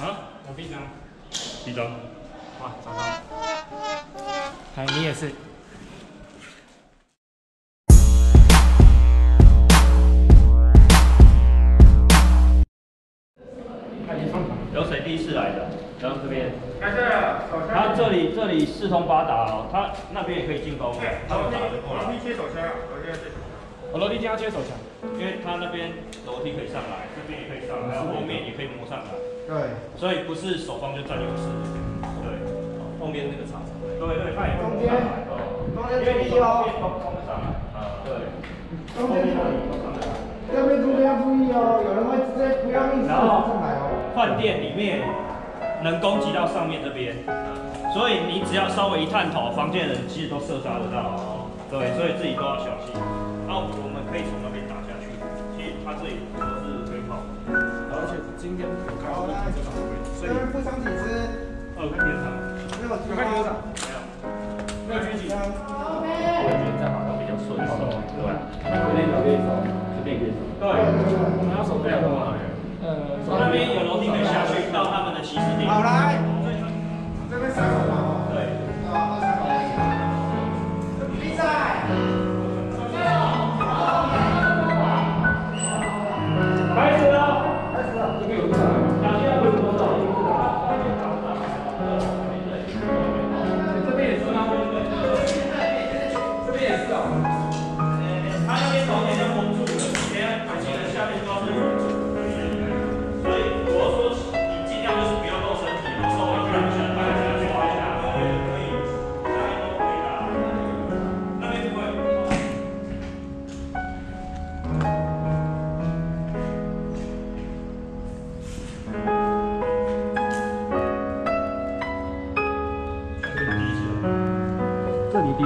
啊，我臂章。臂章。哇，找到。哎，你也是。有谁第一次来的？然后这边。他这里这里四通八达哦，他那边也可以进攻。楼梯楼梯切手枪，楼梯要切手枪。我楼梯间要切手枪，因为他那边楼梯可以上来，这边也可以上来，后面也可以摸上来。对。所以不是手方就占优势。对。后面那个场。对对，他也会中间。中间注意哦。冲上来。啊，对。中间注意。这边中间要注意哦，有人会直接不要命上来哦。饭店里面能攻击到上面这边，所以你只要稍微一探头，房间的人其实都射杀得到。对，所以自己都要小心。那我们可以从那边他这里都是可以跑。而且今天有看到这场会，所以不伤几支？二个天场。没有，有看几场？没有。没有举几张？OK。我觉得这样好像比较顺，对吧？这边可以走，这边可以走。对。我们要守这样的话，呃，那边有楼梯可以下去到他们的起始点。好来。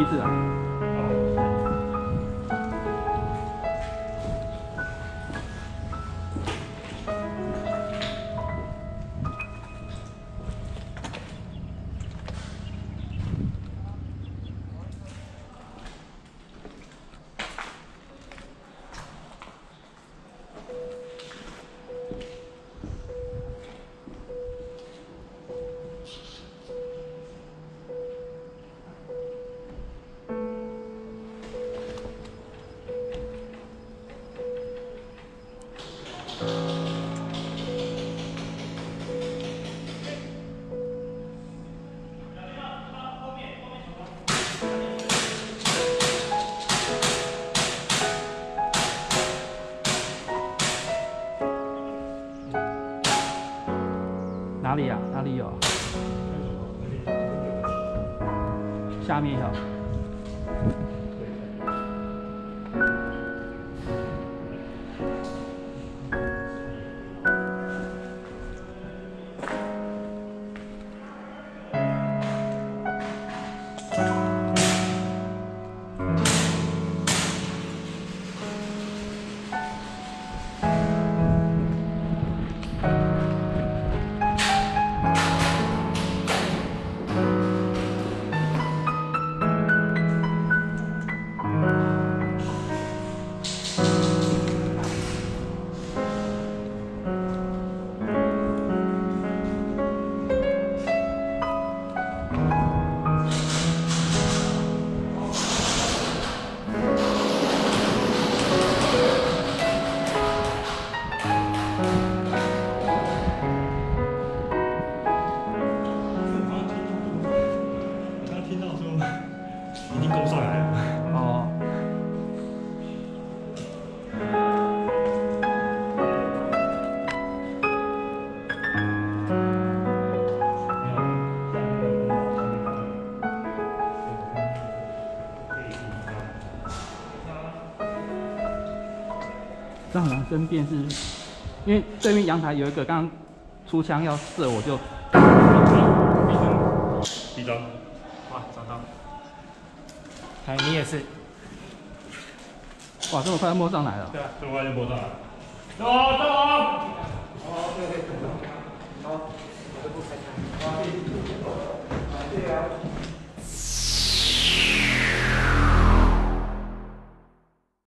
一次啊。哪里呀？哪里有？下面有。这样分辨是，因为对面阳台有一个刚刚出枪要射，我就。一张。哇，找到。哎，你也是。哇，这么快就摸上来了。对啊，这么快就摸上来了。走，走。好，对对对。